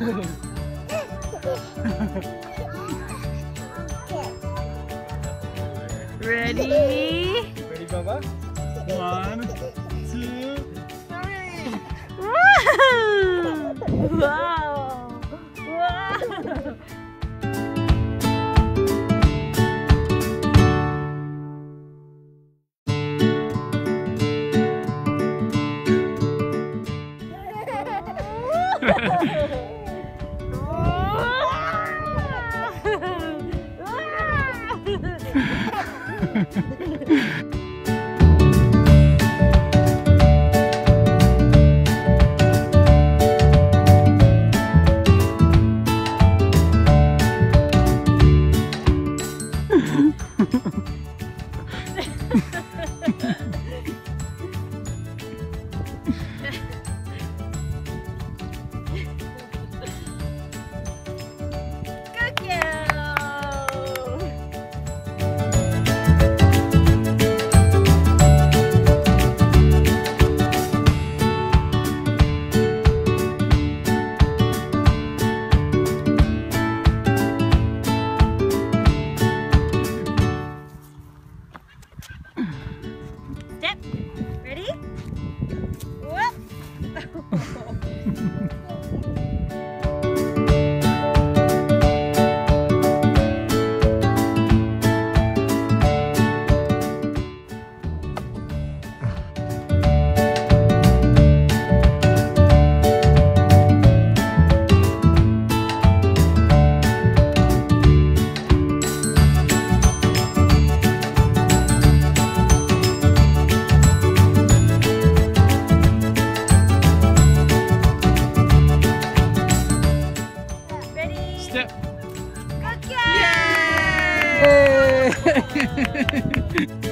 Ready? Ready, Bubba? One, two, girl! Step. Ready? Whoop. Okay.